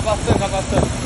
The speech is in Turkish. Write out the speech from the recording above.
kapattı kapattı.